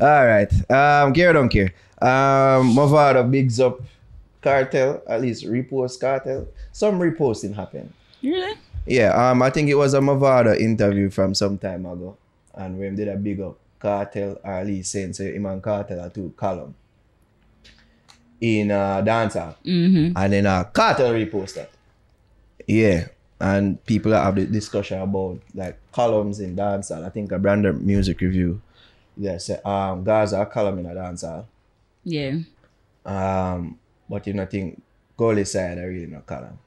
All right. Um, care don't care. Um, Mavado bigs up Kartel. At least repost Kartel. Some reposting happened. Really? Yeah. Um, I think it was a Mavado interview from some time ago, and when did a big up Kartel or at least saying say him and Kartel are two column in uh dancer, Mm-hmm. and then uh Kartel reposted. Yeah. And people have the discussion about like columns in dancehall. I think a branded music review. Yeah, say um Gaza a column in a dancehall. Yeah. Um but you know think goalie side are really not column.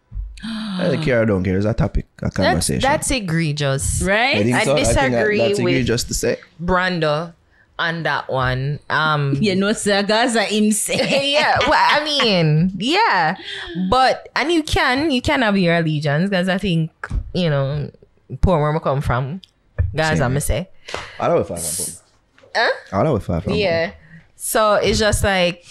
I don't care, I don't care. It's a topic, a conversation. that's egregious. Right? I so. I think that- disagree that's with- egregious to say. Brando on that one. Um You know, Sir Gaza himself. yeah, well, I mean, yeah, but and you can you can have your allegiance because I think you know, poor where I come from, guys. Same I'm here. gonna say, I don't know if I from. Huh? I know if I from. yeah. So it's just like,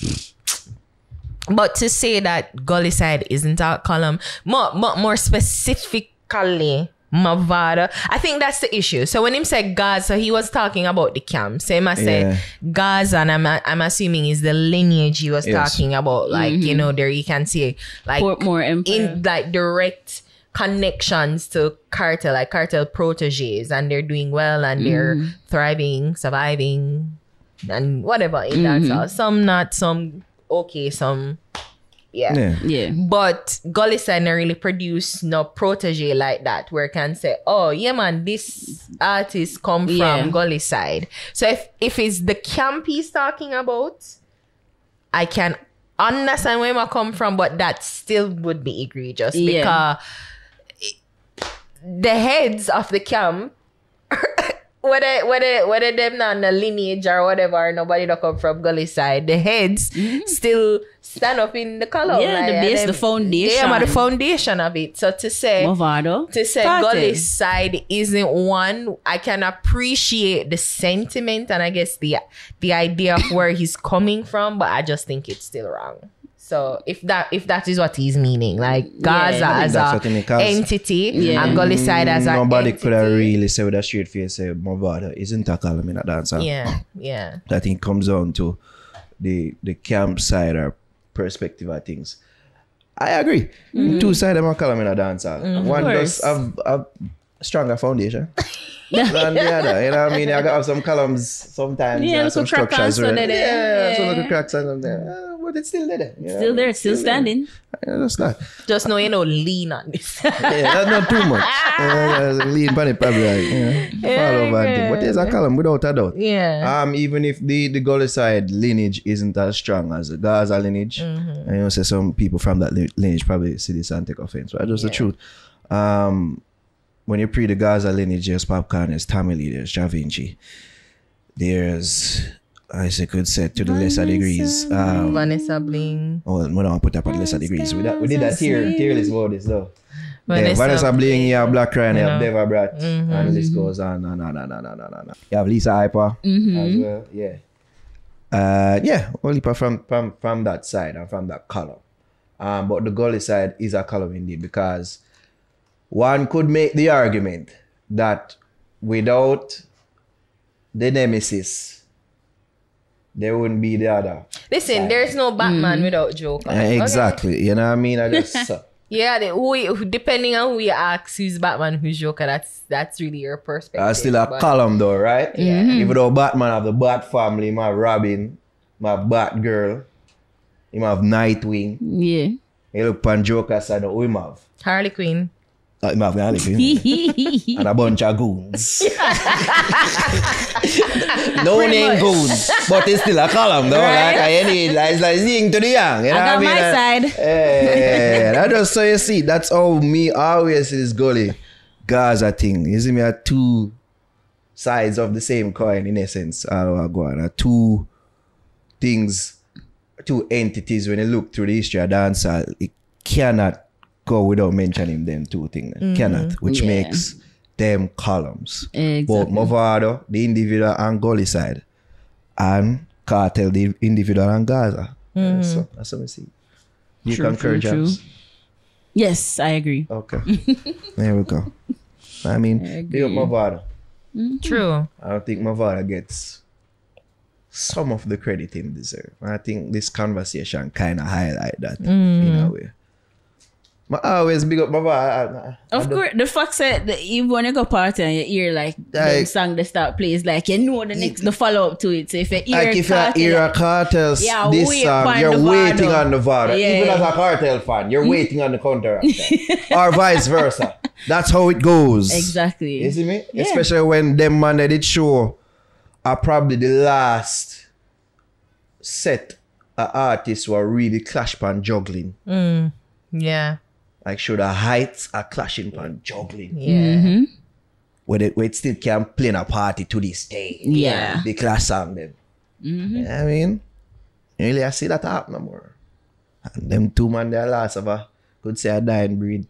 but to say that Gully side isn't our column, more more, more specifically. Mavado. I think that's the issue. So when him said Gaza, he was talking about the camp. So he must say Yeah. Gaza, and I'm, I'm assuming is the lineage he was Yes. talking about. Like, you mm-hmm. know, there you can see like Portmore Empire. in like direct connections to Kartel, like Kartel proteges, and they're doing well and they're mm-hmm. thriving, surviving, and whatever in that mm-hmm. house. Some not, some okay, some yeah. Yeah. yeah. But Gully side not really produce no protege like that where it can say, oh yeah man, this artist come Yeah. from Gully side. So if if it's the camp he's talking about, I can understand where I come from, but that still would be egregious Yeah. because the heads of the camp whether whether whether them not in the lineage or whatever, nobody that come from gully side, the heads still stand up in the color. Mm-hmm. Yeah, the and base, them- the foundation. Yeah, but the foundation of it. So to say Mavado. to say Kartel. gully side isn't one, I can appreciate the sentiment and I guess the the idea of where he's coming from, but I just think it's still wrong. So if that if that is what he's meaning, like Gaza I think as that's a what he mean, 'cause- entity Yeah. and gully side as a Nobody entity. could have really said with a straight face, say Mavado isn't a column in a dancer. Yeah, yeah. I think it comes down to the the camp side or perspective of things. I agree. Two sides of my column in a dancer. Mm-hmm. One does course. have a stronger foundation than the other. You know what I mean? I got have some columns sometimes. Yeah, uh, some little crack and structures. there, yeah, yeah. some little cracks and some there. Uh, but it's still there. you know? Still there, It's still standing. Yeah, that's not. Just know you know lean on this. Yeah, that's not too much. Yeah, yeah, lean on it probably like, yeah, fall over and thing. But there's a column without a doubt. yeah. Um, even if the the Gully side lineage isn't as strong as the Gaza lineage, and you know, say some people from that lineage probably see this and take offense, but that's the truth. Um, when you pre the Gaza lineage, there's Popcaan, there's Tommy Lee, there's Da Vinci, there's I say could say to the lesser degrees. Um, Vanessa Bling. oh, we don't put up at lesser degrees. We, that, we did that tier tier list about this though. Yeah, Vanessa Vanessa Bling, you have Black Ryno, you have You. Deva Bratt, and the list goes on, on, on, on, on, on, on, on. You have Lisa Hyper as well, yeah. Uh, yeah, only from, from, from that side and from that column. Um, but the gully side is a column indeed because one could make the argument that without the nemesis, there wouldn't be the other. Listen, there's no Batman without Joker. Uh, okay? exactly. You know what I mean? I just Yeah, the, who, depending on who you ask, who's Batman, who's Joker, that's that's really your perspective. Uh, still a but- column though, right? Yeah. Even though Batman have the Bat family, my Robin, my Batgirl, him have Nightwing. Yeah. You look pan Joker side, who him have? Harley Quinn. Uh, him have Harley Quinn. and a bunch of goons. no name goons, but it's still a column though. Right. Like I any like it's like yin to the yang. You know I got what I mean? my Uh, side. Hey, that just so you see, that's how me always see this gully Gaza thing. You see me are two sides of the same coin in essence. How I go on. Are two things, two entities when you look through the history of dancehall, it cannot go without mentioning them two things. Cannot, which Yeah. makes them columns. Exactly. Both Mavado, the individual and gully side, and Kartel, the individual and Gaza. Mm-hmm. So that's what we see. You True, concur, true, true. Yes, I agree. Okay. there we go. I mean, big up Mavado. Mm-hmm. True. I don't think Mavado gets some of the credit he deserve. And I think this conversation kind of highlight that in a mm. way. But I always big up my I, I, I Of don't- course, the fact that you want to go party and you hear like the Like- song the start plays, like you know the next the follow up to it. So if you hear Like if you Kartel, hear a Kartels Yeah, this wait song, for you're the waiting Vado. on the Vado. Yeah. Even as a Kartel fan, you're waiting on the counter or vice versa. That's how it goes. exactly. You see me? Yeah. Especially when them man that did show are probably the last set of artists who are really clash pan juggling. Mm, yeah. Like show the heights are clashing pan juggling. Yeah. Where, they, where it still can play in a party to this day. Yeah. The class song them. Mm-hmm. You know I mean? Really I see that happen no more. And them two man they are last of a could say a dying breed.